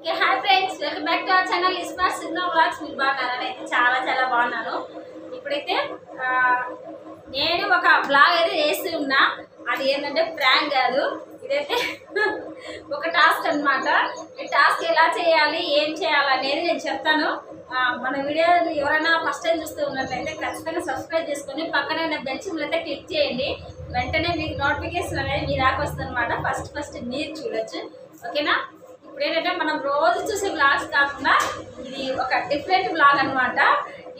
Okay hi friends welcome back to our channel Ismart Singam blogs మీరు బాగున్నారా? అయితే చాలా చాలా బాగున్నాను. ఇప్పుడైతే నేను ఒక బ్లాగ్ అయితే చేస్తూ ఉన్నా. అది ఏంటంటే ప్రాంక్ కాదు. ఇదైతే ఒక టాస్క్ అన్నమాట. ఈ టాస్క్ ఎలా చేయాలి ఏం చేయాలి అనేది నేను చెప్తాను. మన వీడియో ఎవరైనా ఫస్ట్ టైం చూస్తూ ఉన్నట్లయితే ఖచ్చితంగా సబ్స్క్రైబ్ చేసుకొని పక్కన ఉన్న బెల్చిమ్లు అయితే క్లిక్ చేయండి. వెంటనే మీకు నోటిఫికేషన్ అనేది మీ దాకా వస్తుంది అనమాట ఫస్ట్ ఫస్ట్ మీరు చూడొచ్చు. ఓకేనా ఇప్పుడు ఏంటంటే మనం రోజు చూసే బ్లాగ్స్ కాకుండా ఇది ఒక డిఫరెంట్ బ్లాగ్ అన్నమాట.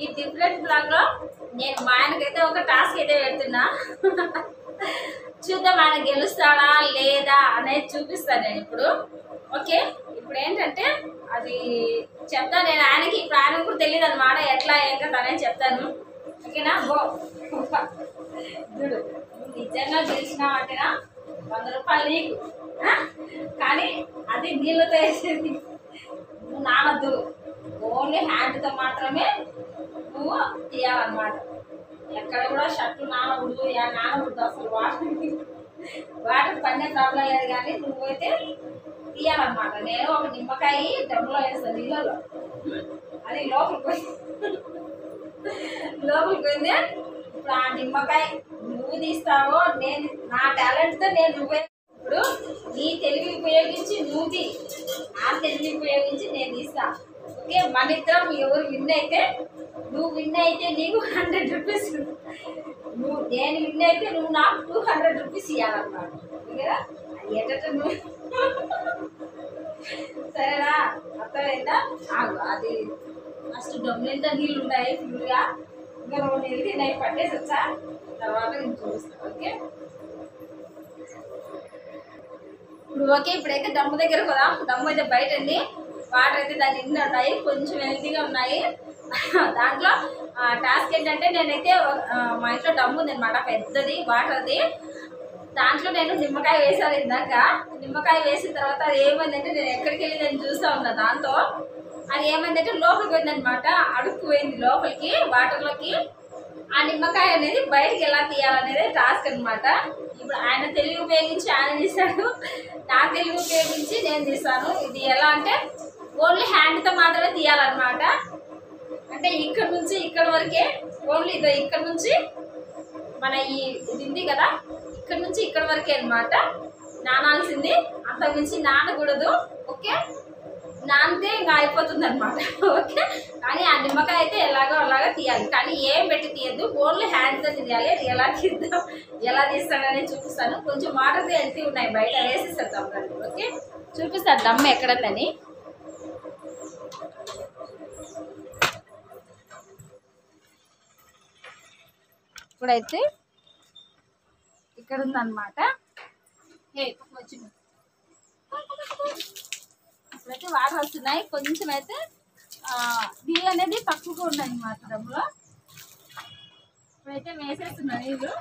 ఈ డిఫరెంట్ బ్లాగ్లో నేను మా ఆయనకైతే ఒక టాస్క్ అయితే పెడుతున్నా. చూద్దాం ఆయన గెలుస్తాడా లేదా అనేది చూపిస్తాను నేను ఇప్పుడు. ఓకే? ఇప్పుడు ఏంటంటే అది చెప్తాను నేను ఆయనకి ఇప్పుడు ఆయనకు కూడా తెలియదు అనమాట ఎట్లా ఏం కదా అనేది చెప్తాను. ఓకేనా? బో నిజంగా గెలిచినావు అంటేనా వంద రూపాయలు నీకు. కానీ అది నీళ్ళతో వేసేది నువ్వు నానద్దు. ఓన్లీ హ్యాండ్తో మాత్రమే నువ్వు తీయాలన్నమాట ఎక్కడ కూడా షర్టు నానకూడదు యా నానకూడదు అసలు వాటర్. వాటర్ పన్నే ప్రాబ్లం లేదు కానీ నువ్వైతే తీయాలన్నమాట నేను ఒక నిమ్మకాయ డబ్బులో వేస్తాను నీళ్ళలో. అది లోపలికి పోయి లోపలికి పోయింది ఇప్పుడు ఆ నిమ్మకాయ నువ్వు తీస్తావో నేను నా టాలెంట్తో నేను నువ్వే ఇప్పుడు నీ తెలివి ఉపయోగించి నువ్వు తీ నా తెలివి ఉపయోగించి నేను తీస్తా. ఓకే మన ఇద్దరం ఎవరు విన్ అయితే నువ్వు విన్ అయితే నీకు హండ్రెడ్ రూపీస్ నువ్వు నేను విన్ అయితే నువ్వు నాకు టూ హండ్రెడ్ రూపీస్ ఇవ్వాలన్నమాట ఓకేనా? ఎట్ట నువ్వు. సరేనా? అర్థమైందా? అది ఫస్ట్ డబ్బులంతా నీళ్ళు ఉన్నాయి ఫుల్గా ఇంకా నువ్వు నీళ్ళు తిన్నాయి పట్టేసి వచ్చా. తర్వాత నేను చూస్తాను ఓకే? ఇప్పుడు ఓకే ఇప్పుడైతే డమ్ము దగ్గర కదా డమ్ము అయితే బయట ఉంది. వాటర్ అయితే దాని నిండా ఉన్నాయి కొంచెం హెల్తీగా ఉన్నాయి. దాంట్లో టాస్క్ ఏంటంటే నేనైతే మా ఇంట్లో డమ్ము ఉంది అనమాట పెద్దది వాటర్ది దాంట్లో నేను నిమ్మకాయ వేసాను ఇందాక. నిమ్మకాయ వేసిన తర్వాత అది ఏమైందంటే నేను ఎక్కడికి వెళ్ళి నేను చూస్తూ ఉన్నా దాంతో. అది ఏమైందంటే లోపలికి పోయిందనమాట అడుక్కు పోయింది లోపలికి వాటర్లోకి ఆ నిమ్మకాయ అనేది బయటకు ఎలా తీయాలనేది టాస్క్ అన్నమాట. ఇప్పుడు ఆయన తెలివి ఉపయోగించి ఆయన తీశాడు నా తెలివి ఉపయోగించి నేను తీస్తాను ఇది ఎలా అంటే ఓన్లీ హ్యాండ్తో మాత్రమే తీయాలన్నమాట. అంటే ఇక్కడ నుంచి ఇక్కడ వరకే ఓన్లీ ఇదో ఇక్కడ నుంచి మన ఈ ఇది ఉంది కదా ఇక్కడ నుంచి ఇక్కడ వరకే అన్నమాట. నానాల్సింది. అంత మించి నానకూడదు. ఓకే? నానితే ఇంకా అయిపోతుంది అనమాట ఓకే? కానీ ఆ నిమ్మకాయ అయితే ఎలాగో అలాగా తీయాలి. కానీ ఏం పెట్టి తీయద్దు. ఓన్లీ హ్యాండ్తో తీయాలి అది ఎలా తీద్దాం ఎలా తీస్తానని చూపిస్తాను. కొంచెం వాటర్ హెల్తీ ఉన్నాయి. బయట వేసేస్తారు దమ్ములు ఓకే? చూపిస్తారు దమ్మ ఎక్కడందని ఇప్పుడైతే ఇక్కడ ఉందన్నమాట ఏ వచ్చింది. అయితే వాటర్ వస్తున్నాయి కొంచెం అయితే నీళ్ళు అనేది తక్కువగా ఉన్నాయి మాత్రంలో డబ్బులో ఇప్పుడైతే వేసేస్తున్నాయి నీళ్ళు.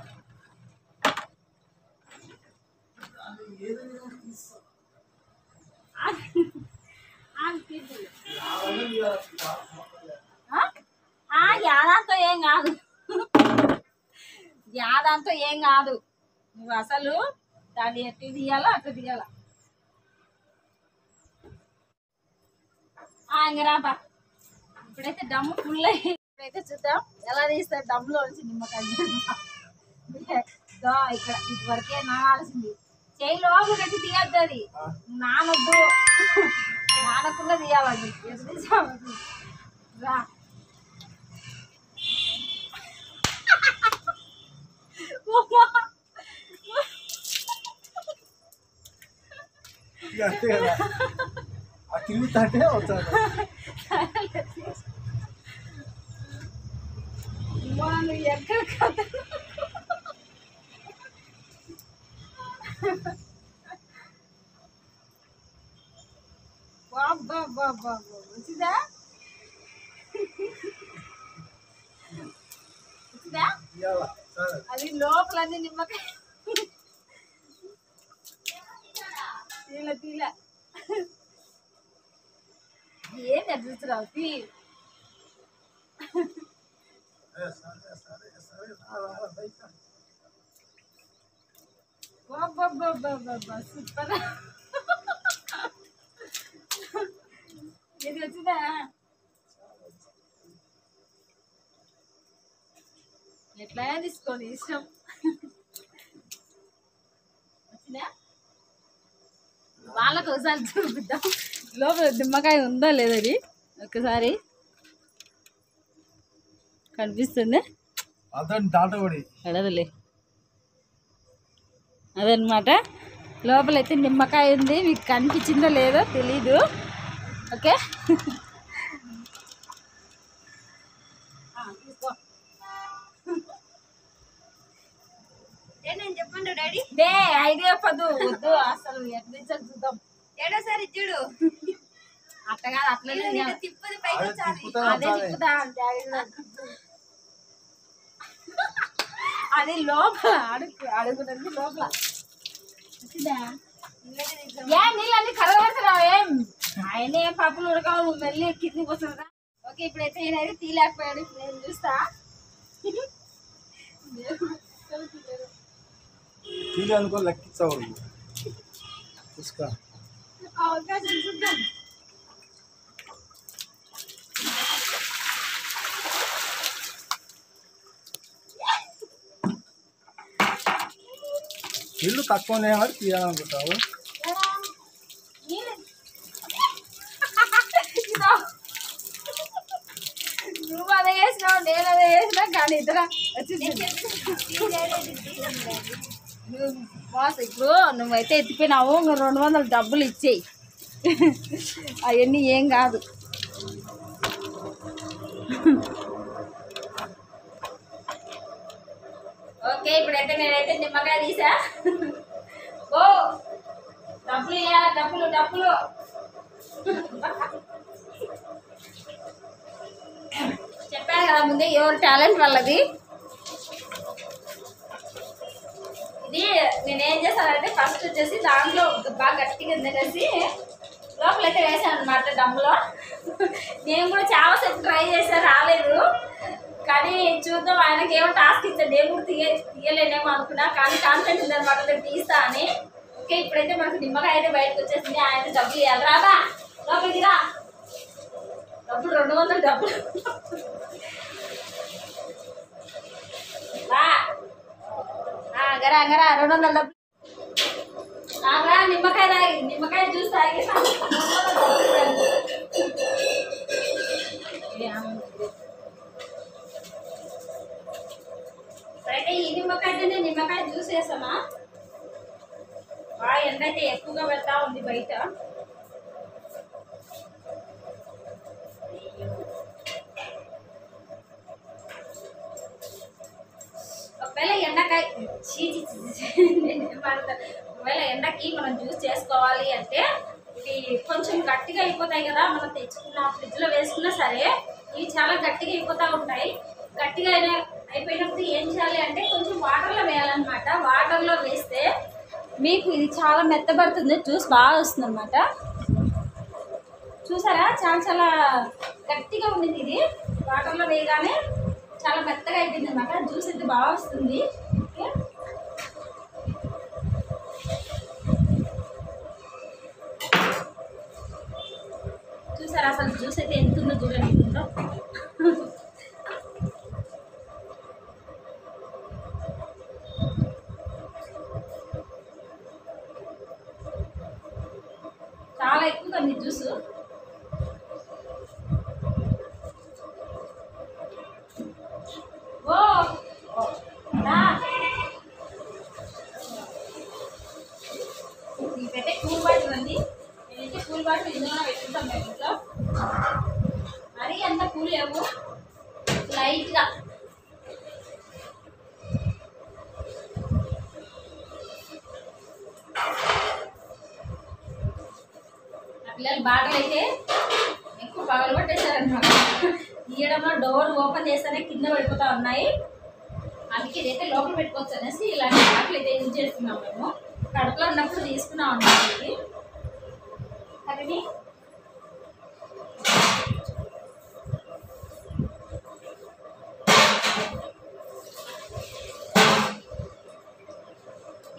ఆ? యాదాంతో ఏం కాదు. యాదాంతో ఏం కాదు. నువ్వు అసలు దాన్ని ఎట్టి తీయాలా అటు తీయాలా? ఆ, ఇంక రాబా ఇప్పుడైతే డమ్ము ఫుల్ అయ్యి ఇప్పుడైతే చూద్దాం ఎలా తీస్తారు డమ్ములో నుంచి నిమ్మకాయ ఇక్కడ ఇటువరకే నానాల్సింది. చేయి లోపల పెట్టి తీయద్దు అది. నానొద్దు. నానకుండా తీయాలండి. రా. ఉమ్మా. ఇక అంతే కదా ఆ తిరుగుతుంటే అవుతాడు ఉమ్మా, నువ్వు ఎక్కడ కథ బాబా బాబా వచ్చిందా వచ్చిందా ఇవాళ సరే అది లోపలన్నీ నిమ్మకాయ తీల తీల ఏంది సూపర్. ఇది వచ్చిందా? ఎట్లా తీసుకోండి ఇష్టం? వచ్చిందా? వాళ్ళకు ఒకసారి చూపిద్దాం. లోపల నిమ్మకాయ ఉందా లేదని ఒకసారి కనిపిస్తుంది? అడదులే అదనమాట. లోపలైతే నిమ్మకాయ ఉంది. మీకు కనిపించిందో లేదో తెలీదు. ఓకే? నేను చెప్పండి డాడీ? Day idea పదు. వద్దు అసలు ఎట్లా చూద్దాం. ఏడోసారి చూడు అట్ట కాదు అట్లనే నేను తిప్పది పైకి అదే తిప్పుతా అదే లోపల అడుగు అడుగుతుంది లోపల. ఏ నీళ్ళన్నీ కరగబడుతున్నావు ఏం? ఆయన ఏం పప్పులు ఉడకావు నువ్వు వెళ్ళి కిందికి వస్తుందా ఓకే ఇప్పుడైతే నేనైతే తీలేకపోయాడు ఇప్పుడు నేను చూస్తా. తీలి అనుకో చూసుకో. అవకాశం చూద్దాం. ఇల్లు తక్కువ లేవని తీయాలనుకుంటావు? నువ్వు అదే వేసినావు నేను అదే వేసినా కానీ ఇద్దర బాస్ ఇప్పుడు నువ్వైతే ఎత్తిపోయినావు రెండు వందల డబ్బులు ఇచ్చేయి. అవన్నీ ఏం కాదు ఓకే ఇప్పుడైతే నేనైతే నిమ్మకాయ తీసా. ఓ డబ్బులు ఇవ్వాలి డబ్బులు డబ్బులు. చెప్పాను కదా ముందే ఎవరు టాలెంట్ వాళ్ళది? ఇది నేనేం చేశానంటే ఫస్ట్ వచ్చేసి దాంట్లో బాగా గట్టిగా తినేసి లోపలైతే వేసాను అనమాట డమ్ములో నేను కూడా చాలాసేపు ట్రై చేసా రాలేదు. కానీ చూద్దాం ఆయనకి ఏమో టాస్క్ ఇచ్చాను నేను కూడా తీయ తీయలేనేమో అనుకున్నా కానీ కాన్ఫిడెన్స్ ఉందన్నమాట నేను తీస్తా అని. ఓకే ఇప్పుడైతే మనకు నిమ్మకాయ అయితే బయటకు వచ్చేసింది ఆయన డబ్బులు ఇవ్వాలి రాదా లోపలికి రా. డబ్బులు రెండు వందలు డబ్బులు. రా ఆ, గరా గరా రెండు వందల డబ్బులు. ఆగరా నిమ్మకాయ తాగి నిమ్మకాయ జ్యూస్ తాగి. ఇప్పుడైతే ఈ నిమ్మకాయతోనే నేను నిమ్మకాయ జ్యూస్ వేసామా? బాగా ఎండ అయితే ఎక్కువగా పెడతా ఉంది బయట. ఒకవేళ ఎండకాయ చీ ఒకవేళ ఎండకి మనం జ్యూస్ చేసుకోవాలి అంటే ఇవి కొంచెం గట్టిగా అయిపోతాయి కదా మనం తెచ్చుకున్న ఫ్రిడ్జ్లో వేసుకున్నా సరే ఇవి చాలా గట్టిగా అయిపోతూ ఉంటాయి. గట్టిగా అయినా అయిపోయినప్పుడు ఏం చేయాలి అంటే కొంచెం వాటర్లో వేయాలన్నమాట. వాటర్లో వేస్తే మీకు ఇది చాలా మెత్తబడుతుంది. జ్యూస్ బాగా వస్తుంది అనమాట చూసారా? చాలా చాలా గట్టిగా ఉండింది ఇది. వాటర్లో వేయగానే చాలా మెత్తగా అయిపోయింది అనమాట జ్యూస్ అయితే బాగా వస్తుంది. చేస్తేనే కింద పడిపోతా ఉన్నాయి. అందుకే ఇదైతే లోపల పెట్టుకోవచ్చు అనేసి ఇలాంటి బాటలు అయితే యూజ్ చేస్తున్నాం మేము. కడుపులో ఉన్నప్పుడు తీసుకున్నాం అన్నమాట ఇది అది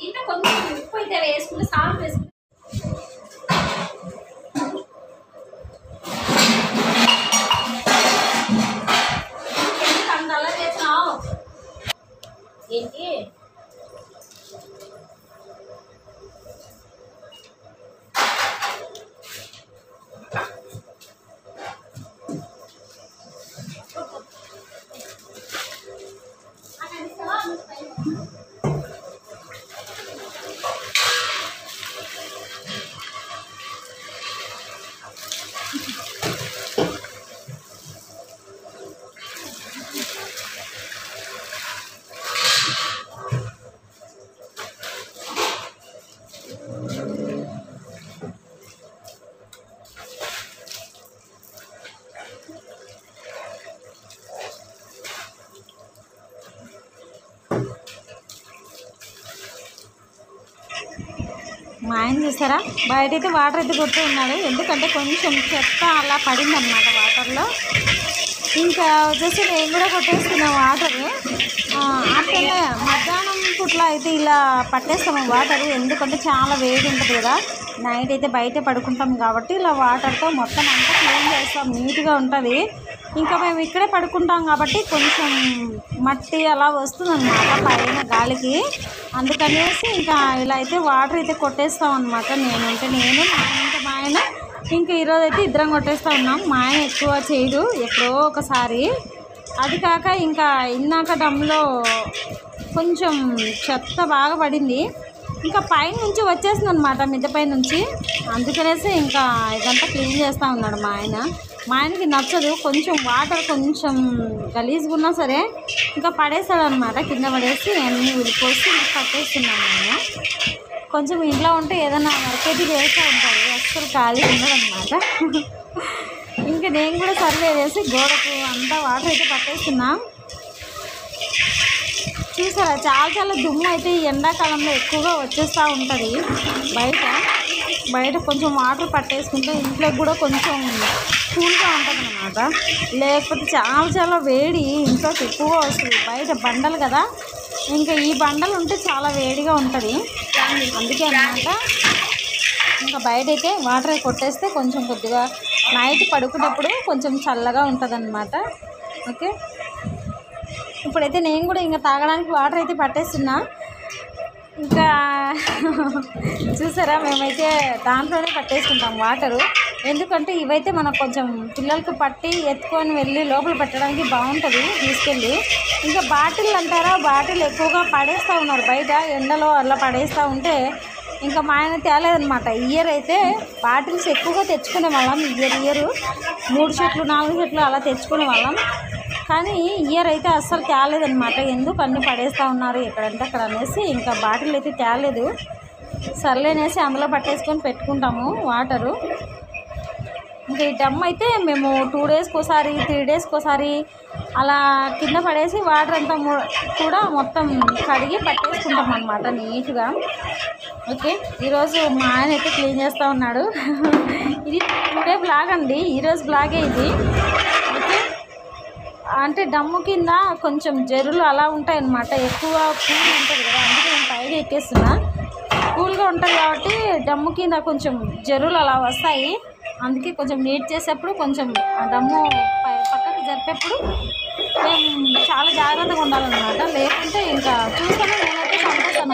ఇంకా కొంచెం ఉప్పు అయితే వేసుకుని సాల్ట్ వేసుకుని మా ఆయన చూసారా? బయట అయితే వాటర్ అయితే కొడుతూ ఉన్నాడు. ఎందుకంటే కొంచెం చెత్త అలా పడిందనమాట వాటర్లో ఇంకా వచ్చేసి నేను కూడా కొట్టేస్తున్నా వాటర్ అట్లనే మధ్యాహ్నం పుట్ల అయితే ఇలా పట్టేస్తాము వాటర్ ఎందుకంటే చాలా వేడి ఉంటుంది కదా. నైట్ అయితే బయట పడుకుంటాం కాబట్టి ఇలా వాటర్తో మొత్తం అంతా క్లీన్ చేస్తాం. నీట్గా ఉంటుంది. ఇంకా మేము ఇక్కడే పడుకుంటాం కాబట్టి కొంచెం మట్టి అలా వస్తుందన్నమాట పైన గాలికి. అందుకనేసి ఇంకా ఇలా అయితే వాటర్ అయితే కొట్టేస్తాం అనమాట నేనంటే నేను అంటే ఆయన ఇంకా మా ఆయన ఇంకా ఈరోజు అయితే ఇద్దరం కొట్టేస్తా ఉన్నాం. మా ఆయన ఎక్కువ చేయడు ఎప్పుడో ఒకసారి. అది కాక ఇంకా ఇందాక డమ్లో కొంచెం చెత్త బాగా పడింది. ఇంకా పైన నుంచి వచ్చేసింది అనమాట మిద్దపై నుంచి. అందుకనేసి ఇంకా ఇదంతా క్లీన్ చేస్తూ ఉన్నాడు మా ఆయన. మా ఆయనకి నచ్చదు. కొంచెం వాటర్ కొంచెం గలీజ్గా ఉన్నా సరే ఇంకా పడేసాడనమాట కింద పడేసి అన్నీ ఉడిపోసి కట్టేస్తున్నాను పట్టేస్తున్నాం కొంచెం ఇంట్లో ఉంటే ఏదైనా వర్క్ అయితే చేస్తూ ఉంటాడు. అస్సలు ఖాళీ ఉండదనమాట ఇంకా నేను కూడా సర్వే చేసి గోడకు అంతా వాటర్ అయితే పట్టేస్తున్నా. చూసారా? చాలా చాలా దుమ్ము అయితే ఈ ఎండాకాలంలో ఎక్కువగా వచ్చేస్తూ ఉంటుంది బయట. బయట కొంచెం వాటర్ పట్టేసుకుంటే ఇంట్లో కూడా కొంచెం కూల్గా ఉంటుంది అనమాట లేకపోతే చాలా చాలా వేడి ఇంట్లోకి ఎక్కువగా వస్తుంది. బయట బండలు కదా. ఇంకా ఈ బండలు ఉంటే చాలా వేడిగా ఉంటుంది. అందుకే అనమాట ఇంకా బయట అయితే వాటర్ కొట్టేస్తే కొంచెం కొద్దిగా నైట్ పడుకున్నప్పుడు కొంచెం చల్లగా ఉంటుంది ఓకే? ఇప్పుడైతే నేను కూడా ఇంకా తాగడానికి వాటర్ అయితే పట్టేస్తున్నా. ఇంకా చూసారా మేమైతే దాంట్లోనే పట్టేసుకుంటాం వాటరు. ఎందుకంటే ఇవైతే మనకు కొంచెం పిల్లలకు పట్టి ఎత్తుకొని వెళ్ళి లోపల పెట్టడానికి బాగుంటుంది తీసుకెళ్ళి. ఇంకా బాటిల్ అంటారా బాటిల్ ఎక్కువగా పడేస్తూ ఉన్నారు బయట ఎండలో అలా పడేస్తూ ఉంటే. ఇంకా మా ఆయన తేలేదనమాట ఇయర్ అయితే బాటిల్స్ ఎక్కువగా తెచ్చుకునే వాళ్ళం ఇయర్ ఇయర్. మూడు చెట్లు నాలుగు చెట్లు అలా తెచ్చుకునే వాళ్ళం. కానీ ఇయర్ అయితే అస్సలు తేలేదనమాట ఎందుకు అన్నీ పడేస్తూ ఉన్నారు ఎక్కడంటే అక్కడ అనేసి ఇంకా బాటిల్ అయితే తేలేదు. సర్లేనేసి అందులో పట్టేసుకొని పెట్టుకుంటాము వాటరు. ఇంకా ఈ డమ్ అయితే మేము టూ డేస్కి ఒకసారి త్రీ డేస్కి ఒకసారి అలా కింద పడేసి వాటర్ అంతా కూడా మొత్తం కడిగి పట్టేసుకుంటాం అనమాట నీట్గా. ఓకే ఈరోజు మా ఆయన అయితే క్లీన్ చేస్తూ ఉన్నాడు. ఇది టుడే బ్లాగ్ అండి. ఈరోజు బ్లాగే ఇది. అంటే డమ్ము కింద కొంచెం జరులు అలా ఉంటాయి ఎక్కువ కూల్ ఉంటుంది కదా అందుకే నేను పైగా ఎక్కేస్తున్నా. కూల్గా ఉంటుంది కాబట్టి డమ్ము కింద కొంచెం జరులు అలా వస్తాయి. అందుకే కొంచెం నీట్ చేసేప్పుడు కొంచెం దమ్ము డమ్ము పై- పక్కకి జరిపేప్పుడు మేము చాలా జాగ్రత్తగా ఉండాలన్నమాట. లేకుంటే ఇంకా చూసాను నేనైతే సంతోషం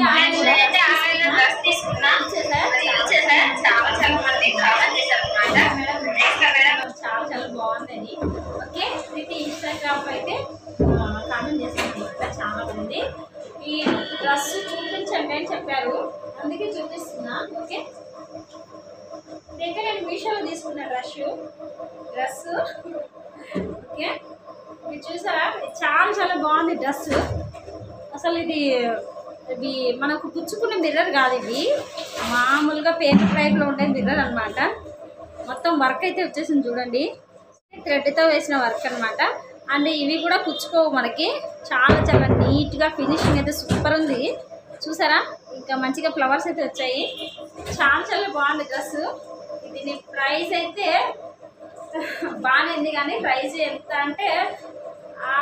చాలా చాలా బాగుందని ఇన్స్టాగ్రామ్కి అయితే కామెంట్ చేశాను చాలా మంది. ఈ డ్రెస్ చూపించండి అని చెప్పారు. అందుకే చూపిస్తున్నా. ఓకే? ఇదైతే నేను మీషోలో తీసుకున్న డ్రెస్. డ్రెస్. ఓకే? ఇది చూసారా? చాలా చాలా బాగుంది డ్రెస్. అసలు ఇది ఇది మనకు పుచ్చుకున్న మిర్రర్ కాదు ఇది. మామూలుగా పేపర్ టైప్లో ఉండే మిర్రర్ అనమాట మొత్తం వర్క్ అయితే వచ్చేసింది చూడండి. థ్రెడ్తో వేసిన వర్క్ అన్నమాట. అండ్ ఇవి కూడా పుచ్చుకోవు మనకి. చాలా చాలా నీట్గా ఫినిషింగ్ అయితే సూపర్ ఉంది. చూసారా? ఇంకా మంచిగా ఫ్లవర్స్ అయితే వచ్చాయి. చాలా చాలా బాగుంది డ్రెస్. దీని ప్రైస్ అయితే బాగానే ఉంది కానీ ప్రైస్ ఎంత అంటే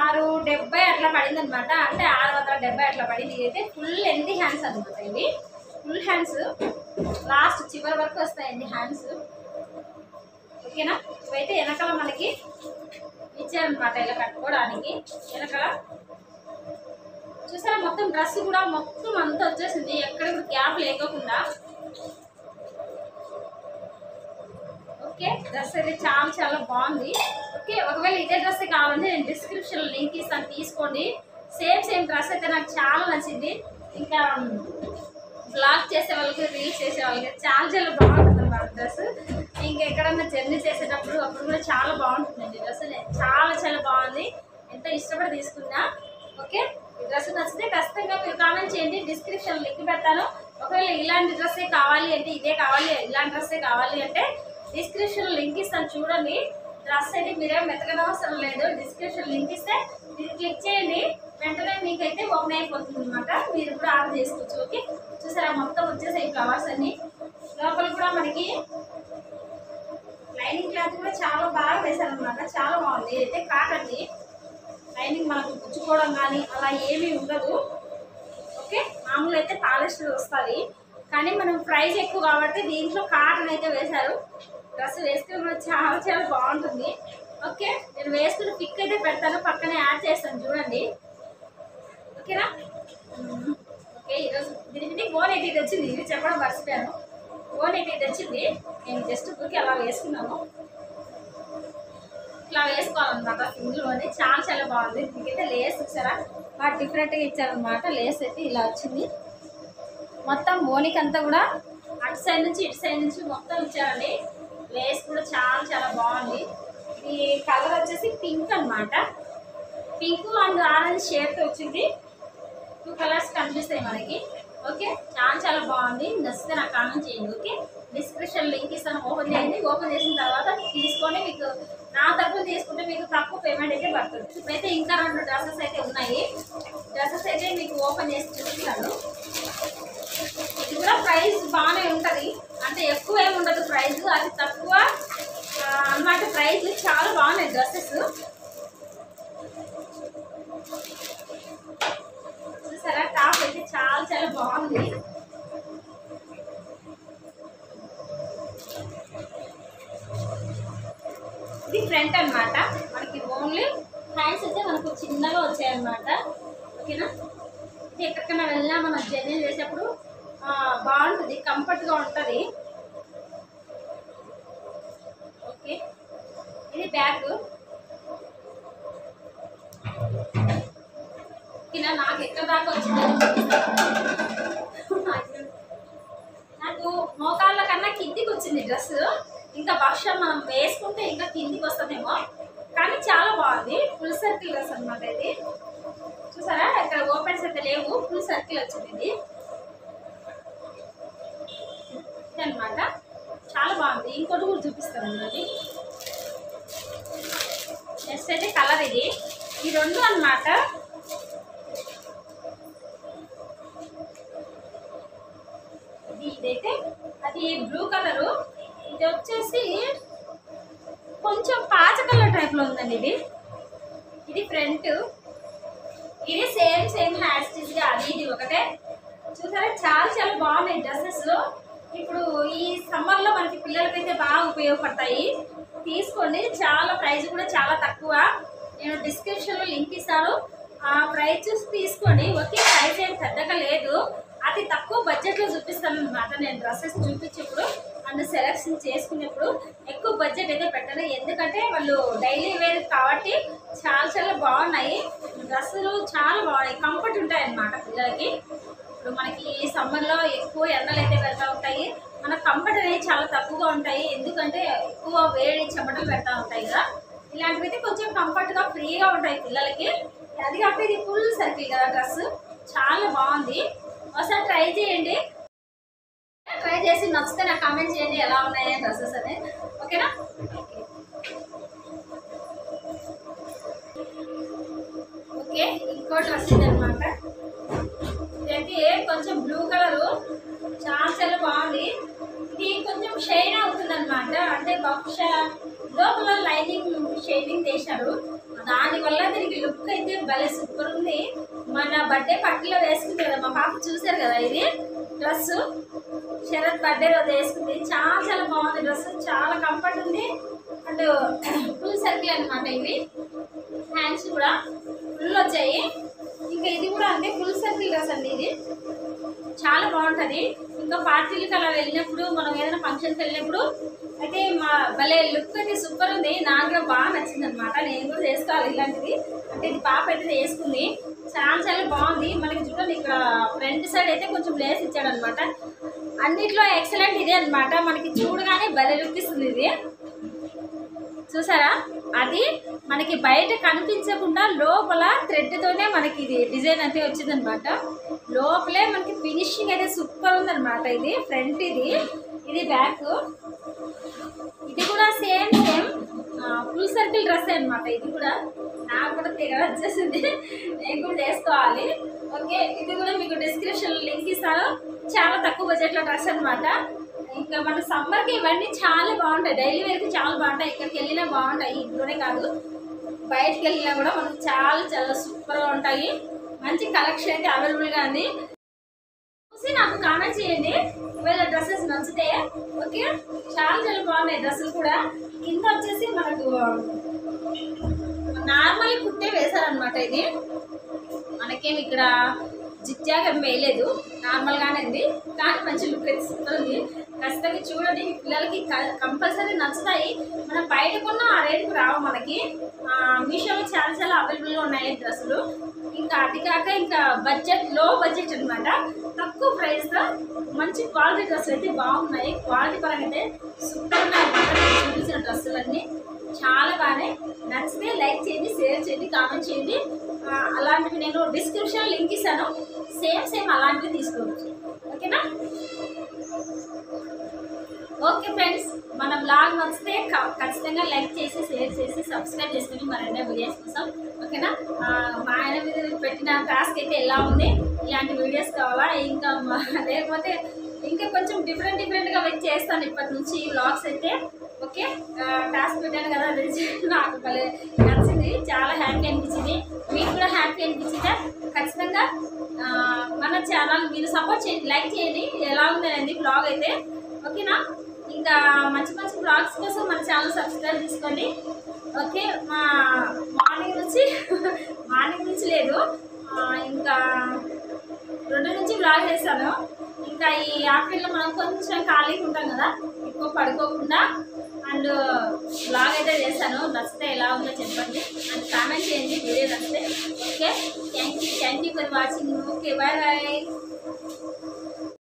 ఆరు డెబ్బై అట్లా పడింది అనమాట అంటే ఆరు వందల డెబ్బై అట్లా పడింది. అయితే ఫుల్ ఎండి హ్యాండ్స్ అనమాట ఇవి. Full hands. లాస్ట్ చివరి వరకు వస్తాయండి హ్యాండ్స్. ఓకేనా? ఇవైతే వెనకాల మనకి అనమాట ఇలా కట్టుకోవడానికి వెనకాల. చూసారా మొత్తం డ్రెస్ కూడా మొత్తం అంతా వచ్చేసింది. ఎక్కడ కూడా గ్యాప్ లేకోకుండా. ఓకే డ్రెస్ అయితే చాలా చాలా బాగుంది. ఓకే ఒకవేళ ఇదే డ్రెస్ కావాలంటే నేను డిస్క్రిప్షన్లో లింక్ ఇస్తాను. తీసుకోండి. సేమ్ సేమ్ డ్రెస్ అయితే నాకు చాలా నచ్చింది. ఇంకా బ్లాగ్ చేసే వాళ్ళకి రీల్స్ చేసే వాళ్ళకి చాలా చాలా బాగుంటుంది అన్నమాట డ్రెస్. ఇంకా ఎక్కడన్నా జర్నీ చేసేటప్పుడు అప్పుడు కూడా చాలా బాగుంటుందండి డ్రెస్ చాలా చాలా బాగుంది. ఎంతో ఇష్టపడి తీసుకున్నా. ఓకే? ఈ డ్రెస్ నచ్చితే ఖచ్చితంగా మీరు కామెంట్ చేయండి. డిస్క్రిప్షన్ లింక్ పెడతాను. ఒకవేళ ఇలాంటి డ్రెస్సే కావాలి అంటే ఇదే కావాలి ఇలాంటి డ్రెస్సే కావాలి అంటే డిస్క్రిప్షన్ లింక్ ఇస్తాను చూడండి. డ్రెస్ అయితే మీరేం అవసరం లేదు. డిస్క్రిప్షన్ లింక్ ఇస్తే మీరు క్లిక్ చేయండి. వెంటనే మీకైతే ఓపెన్ అయిపోతుంది అనమాట మీరు కూడా ఆర్డర్ చేసుకోవచ్చు. ఓకే? చూసారా? మొత్తం వచ్చేసాయి ఫ్లవర్స్ అన్ని. లోపల కూడా మనకి లైనింగ్ క్లాత్ కూడా చాలా బాగా వేశారనమాట చాలా బాగుంది. అయితే కాటన్ది లైనింగ్ మనకు గుచ్చుకోవడం కానీ అలా ఏమీ ఉండదు. ఓకే? మామూలు అయితే పాలిస్టర్ వస్తుంది. కానీ మనం ప్రైస్ ఎక్కువ కాబట్టి దీంట్లో కాటన్ అయితే వేశారు. డ్రెస్ వేస్తే కూడా చాలా చాలా బాగుంటుంది. ఓకే? నేను వేసుకున్న పిక్ అయితే పెడతాను. పక్కనే యాడ్ చేస్తాను. చూడండి. ఓకేనా? ఓకే ఈరోజు దీని మీద ఓన్ అయితే వచ్చింది. ఇది చెప్పడం మర్చిపోయాను. ఓన్ అయితే వచ్చింది నేను జస్ట్ ఊరికి అలా వేసుకున్నాను. ఇట్లా వేసుకోవాలన్నమాట. సింగిల్లోనే చాలా చాలా బాగుంది. దీనికైతే లేస్ ఇచ్చారా? బాగా డిఫరెంట్గా ఇచ్చారనమాట లేస్ అయితే ఇలా వచ్చింది. మొత్తం ఓనికంతా కూడా అటు సైడ్ నుంచి ఇటు సైడ్ నుంచి మొత్తం ఇచ్చారండి. లేస్ కూడా చాలా చాలా బాగుంది. ఈ కలర్ వచ్చేసి పింక్ అనమాట పింక్ అండ్ ఆరెంజ్ షేడ్తో వచ్చింది. టూ కలర్స్ కనిపిస్తాయి మనకి. ఓకే? చాలా చాలా బాగుంది. నచ్చితే నాకు కామెంట్ చేయండి ఓకే? డిస్క్రిప్షన్ లింక్ ఇస్తాను. ఓపెన్ చేయండి. ఓపెన్ చేసిన తర్వాత తీసుకొని మీకు నా తరపున తీసుకుంటే మీకు తక్కువ పేమెంట్ అయితే పడుతుంది. ఇప్పుడైతే ఇంకా రెండు డ్రెస్సెస్ అయితే ఉన్నాయి. డ్రెస్సెస్ అయితే మీకు ఓపెన్ చేసి చూపిస్తాను. ఇది కూడా ప్రైస్ వచ్చింది డ్రెస్. ఇంకా బహుశా మనం వేసుకుంటే ఇంకా కిందికి వస్తుందేమో కానీ చాలా బాగుంది. ఫుల్ సర్కిల్ డ్రెస్ అనమాట ఇది. చూసారా? ఇక్కడ ఓపెన్స్ అయితే లేవు. ఫుల్ సర్కిల్ వచ్చింది ఇది. అనమాట చాలా బాగుంది. ఇంకోటి కూడా చూపిస్తాను అది నెక్స్ట్ అయితే కలర్ ఇది. ఈ రెండు అన్నమాట. ఇది ఇదైతే అది బ్లూ కలరు ఇది వచ్చేసి కొంచెం పాచ కలర్ టైప్లో ఉందండి ఇది. ఇది ఫ్రంట్ ఇది సేమ్ సేమ్ హ్యార్ స్టిచ్గా అది ఇది ఒకటే. చూసారా? చాలా చాలా బాగున్నాయి డ్రెస్సెస్ ఇప్పుడు ఈ సమ్మర్లో మనకి పిల్లలకైతే బాగా ఉపయోగపడతాయి. తీసుకోండి. చాలా ప్రైస్ కూడా చాలా తక్కువ. నేను డిస్క్రిప్షన్లో లింక్ ఇస్తాను. ఆ ప్రైస్ చూసి తీసుకోండి. ఓకే ప్రైస్ ఏం పెద్దగా లేదు. అతి తక్కువ బడ్జెట్లో చూపిస్తాను అనమాట నేను డ్రెస్సెస్ చూపించేప్పుడు అండ్ సెలెక్షన్ చేసుకునేప్పుడు ఎక్కువ బడ్జెట్ అయితే పెట్టను. ఎందుకంటే వాళ్ళు డైలీ వేర్ కాబట్టి చాలా చాలా బాగున్నాయి. డ్రెస్సులు చాలా బాగున్నాయి. కంఫర్ట్ ఉంటాయి అన్నమాట పిల్లలకి. ఇప్పుడు మనకి ఈ సమ్మర్లో ఎక్కువ ఎండలు అయితే పెడతా ఉంటాయి. మన కంఫర్ట్ అనేది చాలా తక్కువగా ఉంటాయి. ఎందుకంటే ఎక్కువ వేడి చెమటలు పెడతా ఉంటాయి కదా. ఇలాంటివి అయితే కొంచెం కంఫర్ట్గా ఫ్రీగా ఉంటాయి పిల్లలకి. అది కాబట్టి ఇది ఫుల్ సర్కిల్ కదా డ్రెస్ చాలా బాగుంది. ఒకసారి ట్రై చేయండి. ట్రై చేసి నచ్చితే నాకు కామెంట్ చేయండి ఎలా ఉన్నాయి డ్రెస్సెస్ అని. ఓకేనా? ఓకే ఇంకో డ్రెస్ ఇదనమాట ఇదైతే కొంచెం బ్లూ కలరు. చాలా చాలా బాగుంది. ఇది కొంచెం షైన్ అవుతుంది అనమాట అంటే బహుశా లోపల లైనింగ్ షైనింగ్ చేశారు దానివల్ల దీనికి లుక్ అయితే భలే సూపర్ ఉంది. మన బర్త్డే పట్టిలో వేసుకుంది కదా మా పాప చూసారు కదా ఇది? డ్రెస్ శరత్ బర్త్డే రోజు వేసుకుంది. చాలా చాలా బాగుంది డ్రెస్ చాలా కంఫర్ట్ ఉంది. అండ్ ఫుల్ సర్కిల్ అనమాట ఇవి. హ్యాండ్స్ కూడా ఫుల్ వచ్చాయి. ఇంకా ఇది కూడా అంతే ఫుల్ సర్కిల్ డ్రెస్ అండి ఇది. చాలా బాగుంటుంది. ఇంకా పార్టీలకు అలా వెళ్ళినప్పుడు మనం ఏదైనా ఫంక్షన్కి వెళ్ళినప్పుడు అయితే మా భలే లుక్ అయితే సూపర్ ఉంది. నాకు కూడా బాగా నచ్చింది అనమాట నేను కూడా చేసుకోవాలి ఇలాంటిది. అంటే ఇది పాప అయితే వేసుకుంది. చాలా చాలా బాగుంది. మనకి చూడండి ఇక్కడ ఫ్రంట్ సైడ్ అయితే కొంచెం లేస్ ఇచ్చాడు అనమాట అన్నిట్లో ఎక్సలెంట్ ఇదే అనమాట. మనకి చూడగానే భలే లుక్ ఇది. చూసారా? అది మనకి బయట కనిపించకుండా లోపల థ్రెడ్తోనే మనకి ఇది డిజైన్ అయితే వచ్చిందనమాట. లోపలే మనకి ఫినిషింగ్ అయితే సూపర్ ఉందన్నమాట ఇది ఫ్రంట్ ఇది. ఇది బ్యాక్ ఇది కూడా same same full circle dress అనమాట. ఇది కూడా నాకు కూడా తెగ వచ్చేసింది. నేను కూడా చేసుకోవాలి. ఓకే ఇది కూడా మీకు డిస్క్రిప్షన్ లింక్ ఇస్తాను. చాలా తక్కువ బడ్జెట్లో డ్రెస్ అనమాట ఇంకా మన సమ్మర్కి ఇవన్నీ చాలా బాగుంటాయి. డైలీ వేర్కి చాలా బాగుంటాయి. ఇక్కడికి వెళ్ళినా బాగుంటాయి. ఇంట్లోనే కాదు. బయటకు వెళ్ళినా కూడా మనకు చాలా చాలా సూపర్గా ఉంటాయి. మంచి కలెక్షన్ అయితే అవైలబుల్గా ఉంది. చూసి నాకు కామెంట్ చేయండి. ఒకవేళ డ్రెస్సెస్ నచ్చితే ఓకే? చాలా చాలా బాగున్నాయి డ్రెస్సులు కూడా. కింద వచ్చేసి మనకు నార్మల్ కుట్టే వేశారనమాట ఇది. మనకేమి ఇక్కడ జిగ్జాగ్ వేయలేదు. నార్మల్గానే ఉంది. కానీ మంచి లుక్ అయితే సూపర్ ఉంది. ఖచ్చితంగా చూడండి పిల్లలకి కంపల్సరీ నచ్చుతాయి. మనం బయట కొన్న ఆ రేటుకు రావు మనకి. మీషోలో చాలా చాలా అవైలబుల్గా ఉన్నాయి డ్రెస్సులు. ఇంకా అది కాక ఇంకా బడ్జెట్లో బడ్జెట్ అనమాట తక్కువ ప్రైస్తో మంచి క్వాలిటీ డ్రెస్సులు అయితే బాగున్నాయి. క్వాలిటీ పరంగా అయితే సూపర్ ఉన్నాయి. చూపించిన డ్రెస్సులన్నీ. చాలా బాగానే నచ్చితే లైక్ చేయండి షేర్ చేయండి కామెంట్ చేయండి. అలాంటివి నేను డిస్క్రిప్షన్ లింక్ ఇస్తాను. సేమ్ సేమ్ అలాంటివి తీసుకోవచ్చు. ఓకేనా? ఓకే ఫ్రెండ్స్ మన బ్లాగ్ నచ్చితే ఖచ్చితంగా లైక్ చేసి షేర్ చేసి సబ్స్క్రైబ్ చేసుకుని మరెన్నో వీడియోస్ కోసం. ఓకేనా? మా ఆయన మీద పెట్టిన టాస్క్ అయితే ఎలా ఉంది? ఇలాంటి వీడియోస్ కావాలా? ఇంకా లేకపోతే ఇంకా కొంచెం డిఫరెంట్ డిఫరెంట్గా వచ్చి చేస్తాను ఇప్పటి నుంచి వ్లాగ్స్ అయితే. ఓకే టాస్క్ పెట్టాను కదా నాకు భలే నచ్చింది. చాలా హ్యాపీ అనిపించింది. మీకు కూడా హ్యాపీ అనిపించిందా? ఖచ్చితంగా మన ఛానల్ మీరు సపోర్ట్ చేయండి లైక్ చేయండి. ఎలా ఉందనేది బ్లాగ్ అయితే. ఓకేనా ఇంకా మంచి మంచి బ్లాగ్స్ కోసం మన ఛానల్ సబ్స్క్రైబ్ చేసుకోండి. ఓకే మా మార్నింగ్ నుంచి మార్నింగ్ నుంచి లేదు. ఇంకా రెండు నుంచి బ్లాగ్ చేస్తాను. ఇంకా ఈ ఆఫ్టర్లో మనం కొంచెం ఖాళీగా ఉంటాం కదా ఎక్కువ పడుకోకుండా. అండ్ బ్లాగ్ అయితే చేశాను. నచ్చితే ఎలా ఉందో చెప్పండి. అండ్ కామెంట్ చేయండి వీడియో నచ్చితే okay thank you thank you for watching okay bye bye